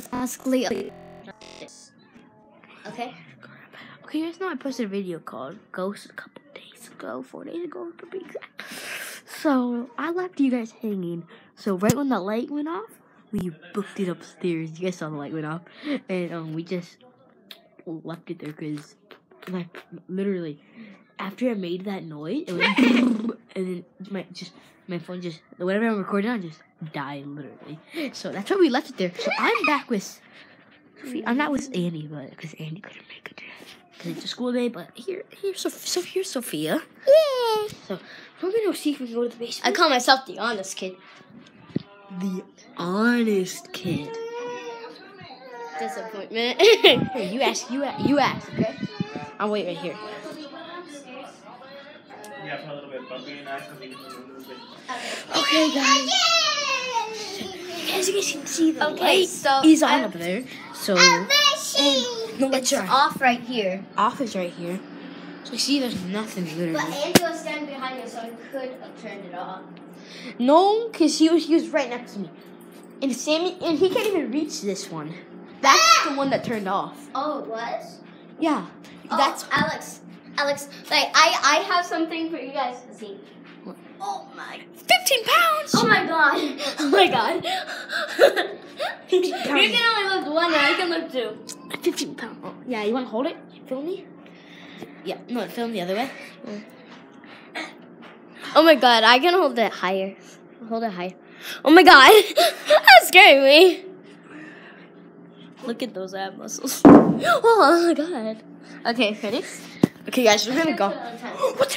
basically. Okay. Okay, you guys know I posted a video called Ghost a couple days ago, four days ago to be exact. So I left you guys hanging. So right when the light went off, we booked it upstairs. You guys saw the light went off, and um, we just left it there because, like, literally, after I made that noise, it went and then my just my phone just whatever I'm recording on just died literally. So that's why we left it there. So I'm back with. Sophie. I'm not with Annie, but because Annie couldn't make it because it's a school day. But here, here's so, so here's Sophia. Yeah. So we're gonna see if we can go to the basement. I call myself the honest kid. the honest kid. Disappointment. Here, you ask. You ask. You ask. Okay. I'll wait right here. Yeah, for a little bit, but being nice and being a little bit. Okay, guys. Oh, As you guys can see, the Okay, light so is on up um, there. So the lights it's are off right here. Off is right here. So you see, there's nothing But Andrew was standing behind you, so I could have turned it off. No, because he was he was right next to me, and Sammy and he can't even reach this one. That's the one that turned off. Oh, it was? Yeah, Oh, that's Alex. Alex, like I, I have something for you guys to see. Oh my. fifteen pounds. Oh my god. Oh my god. you can only lift one, and I can lift two. Fifteen pounds. Oh, yeah, you want to hold it? Film me. Yeah, no, film the other way. Oh my god, I can hold it higher. Hold it higher. Oh my god. That's scaring me. Look at those ab muscles. Oh my god. Okay, ready? Okay, guys, we're gonna go. Oh What?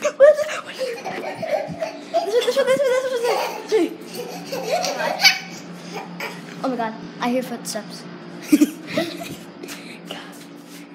The, Oh my god, I hear footsteps.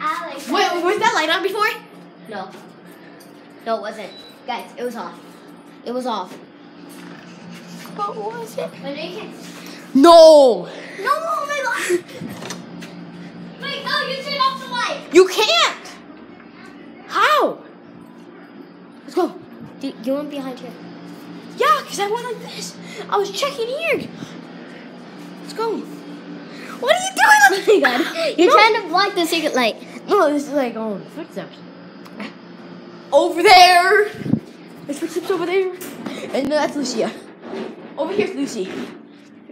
Alex. Wait, was that light on before? No. No, it wasn't. Guys, it was off. It was off. What was it? No, No, oh my god. Wait, no, you turned off the light. you can't. How? Let's go. Do you went behind here. Because I went like this. I was checking here. Let's go. What are you doing? Oh my god. You're No. trying to block the secret light. No, this is like oh footsteps. Over there. There's footsteps over there. And that's Lucia. Over here's Lucy.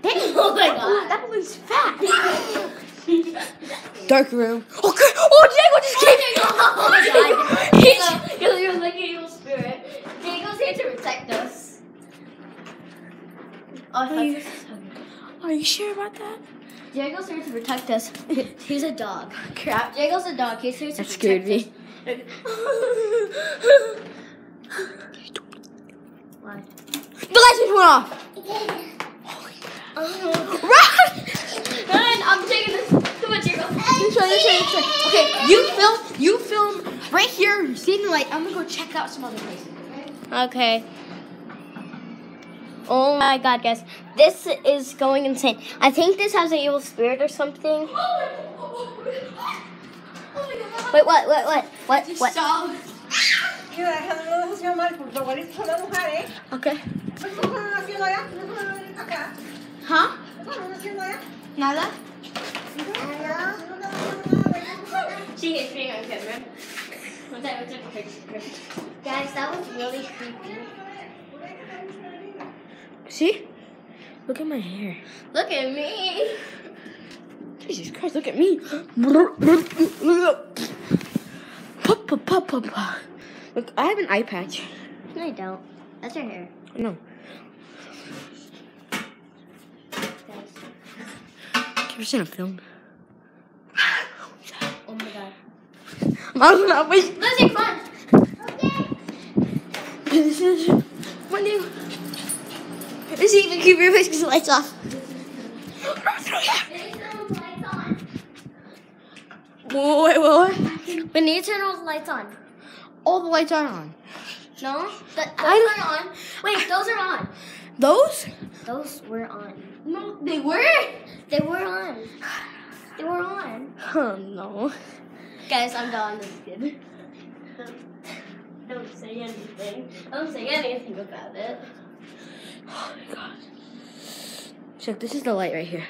Dang, Oh my that God. That balloon's fat. Dark room. Oh Okay. Oh, Diego just came. Oh my god. Uh, he's- like an evil spirit. Diego's here to protect us. Oh, Are you, are you sure about that? Diego's here to protect us. He's a dog. Crap. Diego's a dog. He's here to That protect scared me. Why? The lights just went off. Oh. Run! Run! I'm taking this. Come on, Diego. This way, this way, this way. Okay, you film. You film right here. See the light. I'm gonna go check out some other places. Okay. Okay. Oh my god, guys. This is going insane. I think this has an evil spirit or something. Wait, what, what, what, what, what? Mira, déjalo, no dejes llamar, porque tu abuelito es una mujer. Okay. ¿Qué están haciendo allá? ¿Qué están acá? Huh? ¿Qué están haciendo allá? Nada. She is being on camera. One time, I took a picture. Guys, that was really creepy. See? Look at my hair. Look at me. Jesus Christ, look at me. Papa, papa, papa. Look, I have an eye patch. No, I don't. That's your hair. No. Ever seen a film? Oh my god. I'm not wait. Lizzie, come on. This is my new. This is even creepier face because the lights off. Wait, wait, wait. We need to turn all the lights on. All the lights are on. No? Th- those I- are on. Wait, those are on. Those? Those were on. No, they were. They were on. They were on. Oh no. Guys, I'm done this kid. Don't say anything. Don't say anything about it. Oh my god. Check, this is the light right here.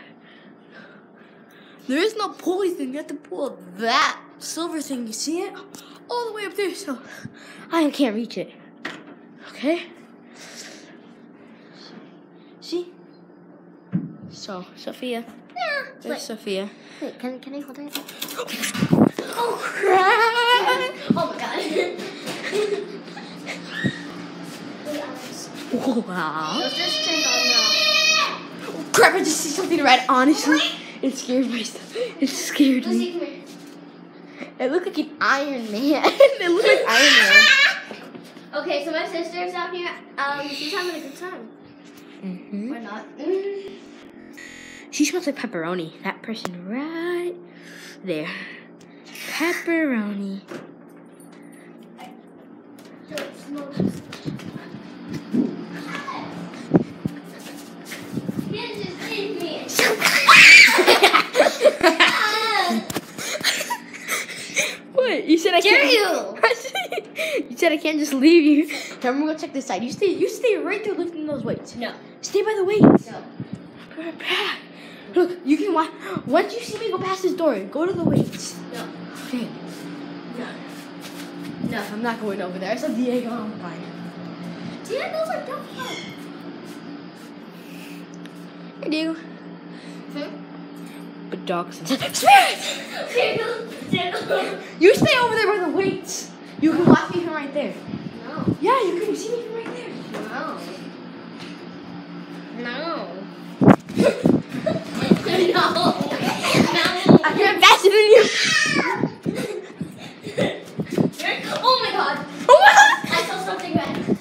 There is no pulley thing. You have to pull that silver thing. You see it? All the way up there. So I can't reach it. Okay? See? So, Sophia. Yeah. There's Wait, Sophia. wait, can, can I hold it? Oh crap! Oh my god. Wow. Let's just turn on now. Crap, I just see something red. Honestly, it scared me. It scared me. It looked like an Iron Man. it looked like Iron Man. Okay, so my sister's out here. Um, she's having a good time. Mm-hmm. Not. She smells like pepperoni. That person right there. Pepperoni. So it smells. You just leave me. What? You said I Dare can't. you? you said I can't just leave you. Now I'm gonna go check this side. You stay. You stay right there lifting those weights. No. Stay by the weights. No. We're back. Look, you can watch. Once you see me go past this door, go to the weights. No. Okay. No. No, I'm not going over there. I saw Diego on fire. Yeah, those are dumb. Hey, Diego. Hmm? But dogs. Spirit! Diego, Diego. You stay over there by the weights. You can watch me from right there. No. Yeah, you can see me from right there. No. No. No. I can faster than you. oh my god. Oh what? I saw something red.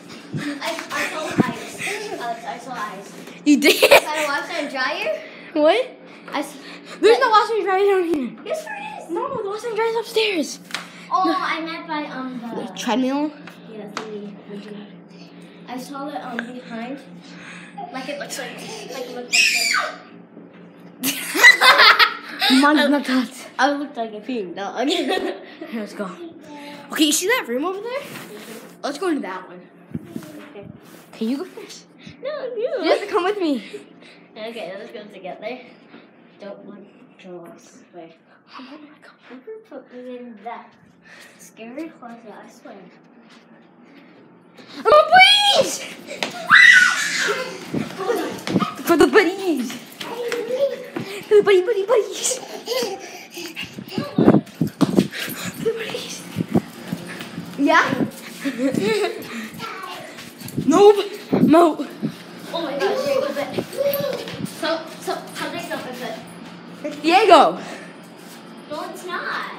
I, I saw eyes. Alex, uh, I saw eyes. You did? Is that a washer and dryer? What? I There's no washing and dryer down here. Yes, there is. No, the washing and dryer's upstairs. Oh, I meant by um the. Treadmill? Yeah, the, the. I saw it um behind. Like it looks like like it looks like Mine's not that. I looked like a pink dog. Here, let's go. Okay, you see that room over there? Let's go into that one. okay. Can you go first? No, You you. have to come with me. Okay, let's go together. Don't want drawers. Wait. Never put me in that scary closet, I swear. Oh, please! For the buddies. For the buddy, buddy, buddies. For the buddies. Yeah? nope. Mo. Oh my god, it. So, so, something's up with it. Diego. It's not.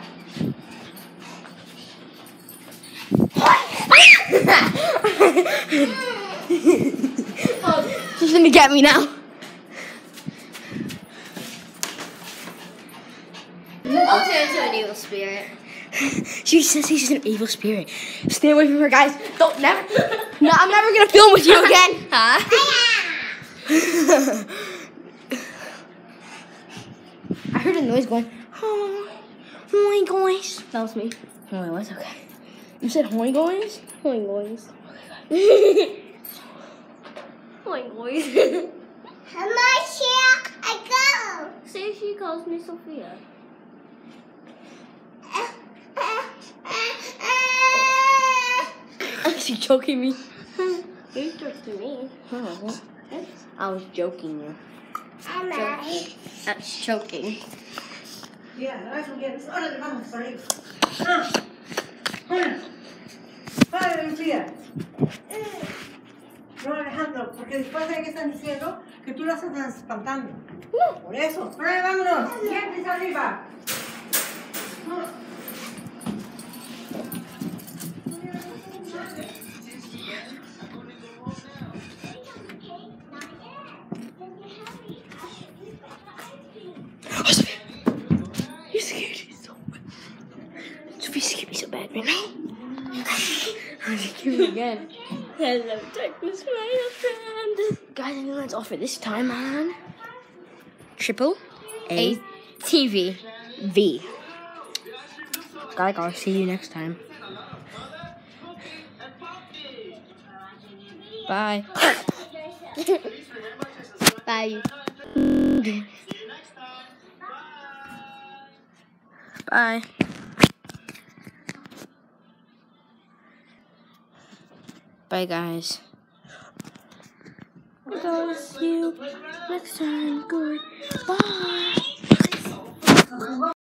oh, she's gonna get me now. I'll turn into an evil spirit. She says she's an evil spirit. Stay away from her, guys. Don't never. no, I'm never gonna film with you again. Huh? I heard a noise going. Oh, hoing goings. That was me. Was okay. You said hoing goings. Hoing boys. I go? See, she calls me Sophia. She's choking me. You talk to me. Oh, I was joking you. I'm Joke. That's uh, choking. Ya, ahora subieron. Órale, vamos, por ahí. Ah. Hola. Hola, Lucía. No, Alejandro, porque después de que están diciendo que tú lo estás espantando. Por eso. Órale, vámonos. Siéntese arriba. Again. Hello, darkness, my friend. Guys, I know that's all for this time on Triple A A TV. V. Guys, I'll see you next time. Bye. Bye. Bye. Bye, guys. Go see you next time. Goodbye.